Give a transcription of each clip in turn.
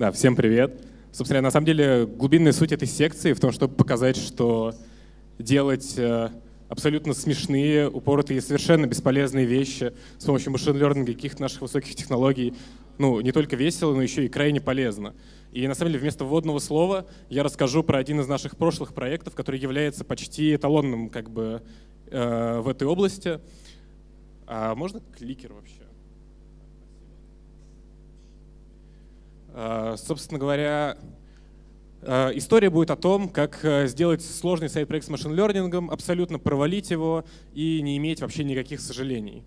Да, всем привет. Собственно, на самом деле глубинная суть этой секции в том, чтобы показать, что делать э, абсолютно смешные, упоротые, совершенно бесполезные вещи с помощью машин-лернинга и каких-то наших высоких технологий, ну, не только весело, но еще и крайне полезно. И на самом деле вместо вводного слова я расскажу про один из наших прошлых проектов, который является почти эталонным как бы э, в этой области. А можно кликер вообще? Собственно говоря, а, история будет о том, как э, сделать сложный сайт-проект с машин-лернингом, абсолютно провалить его и не иметь вообще никаких сожалений.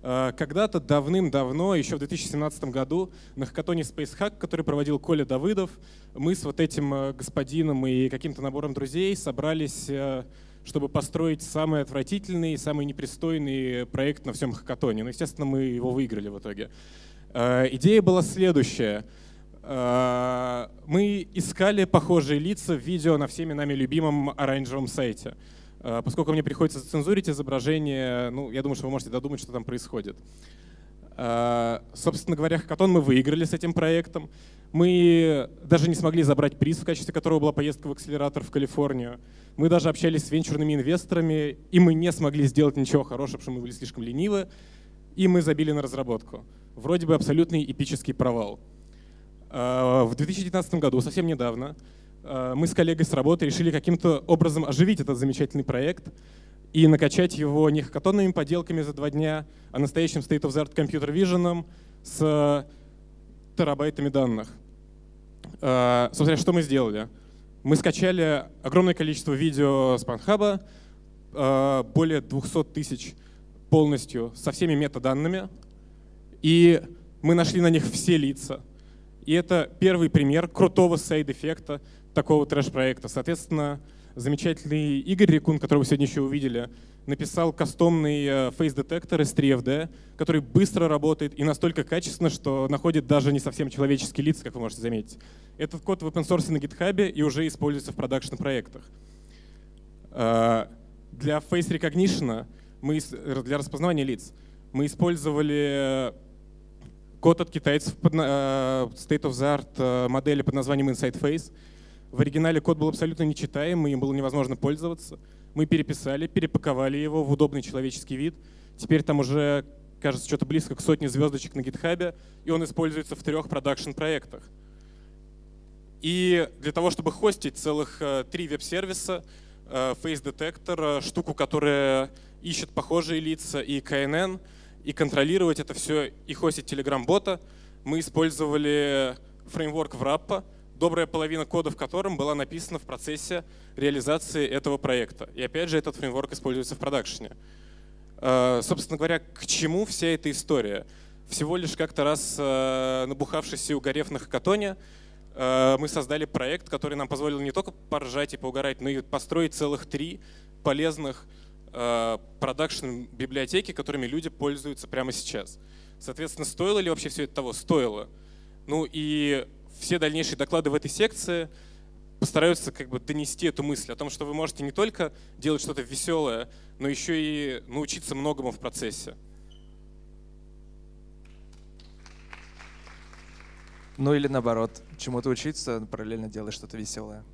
Когда-то давным-давно, еще в 2017 году, на хакатоне Space Hack, который проводил Коля Давыдов, мы с вот этим э, господином и каким-то набором друзей собрались, э, чтобы построить самый отвратительный, самый непристойный проект на всем хакатоне. Ну, естественно, мы его выиграли в итоге. Идея была следующая — Э, мы искали похожие лица в видео на всеми нами любимом оранжевом сайте. Э, поскольку мне приходится зацензурить изображение, ну, я думаю, что вы можете додумать, что там происходит. Э, собственно говоря, хакатон мы выиграли с этим проектом. Мы даже не смогли забрать приз, в качестве которого была поездка в акселератор в Калифорнию. Мы даже общались с венчурными инвесторами, и мы не смогли сделать ничего хорошего, потому что мы были слишком ленивы, и мы забили на разработку. Вроде бы абсолютный эпический провал. Э, в 2019 году, совсем недавно, э, мы с коллегой с работы решили каким-то образом оживить этот замечательный проект и накачать его не хакатонными поделками за два дня, а настоящим state-of-the-art computer vision с терабайтами данных. Э, собственно, что мы сделали? Мы скачали огромное количество видео с Панхаба, более 200 тысяч полностью со всеми метаданными, и мы нашли на них все лица, и это первый пример крутого сайд-эффекта такого трэш-проекта. Соответственно, замечательный Игорь Рекун, которого вы сегодня еще увидели, написал кастомный э, face-детектор из 3FD, который быстро работает и настолько качественно, что находит даже не совсем человеческие лица, как вы можете заметить. Этот код в open source на GitHub и уже используется в продакшн-проектах. Э, для face recognition, мы, для распознавания лиц, мы использовали Код от китайцев под, uh, State of the Art uh, модели под названием Inside Face. В оригинале код был абсолютно нечитаемый, им было невозможно пользоваться. Мы переписали, перепаковали его в удобный человеческий вид. Теперь там уже, кажется, что-то близко к сотне звездочек на гитхабе, и он используется в трех продакшн-проектах. И для того, чтобы хостить целых uh, три веб-сервиса, Face Detector, штуку, которая ищет похожие лица, и KNN — и контролировать это все и хостить Telegram-бота, мы использовали фреймворк Wrappa, добрая половина кода в котором была написана в процессе реализации этого проекта. И опять же, этот фреймворк используется в продакшене. Э, собственно говоря, к чему вся эта история? Всего лишь как-то раз э, набухавшись и угорев на хакатоне, э, мы создали проект, который нам позволил не только поржать и поугарать, но и построить целых три полезных продакшн библиотеки, которыми люди пользуются прямо сейчас. Соответственно, стоило ли вообще все это того? Стоило. Ну и все дальнейшие доклады в этой секции постараются как бы донести эту мысль о том, что вы можете не только делать что-то веселое, но еще и научиться многому в процессе. Ну или наоборот, чему-то учиться, параллельно делать что-то веселое.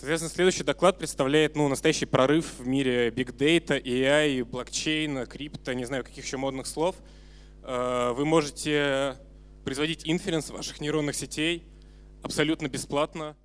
Соответственно, следующий доклад представляет ну, настоящий прорыв в мире Big Data, AI, блокчейна, крипто, не знаю, каких еще модных слов. Э, вы можете производить инференс ваших нейронных сетей абсолютно бесплатно.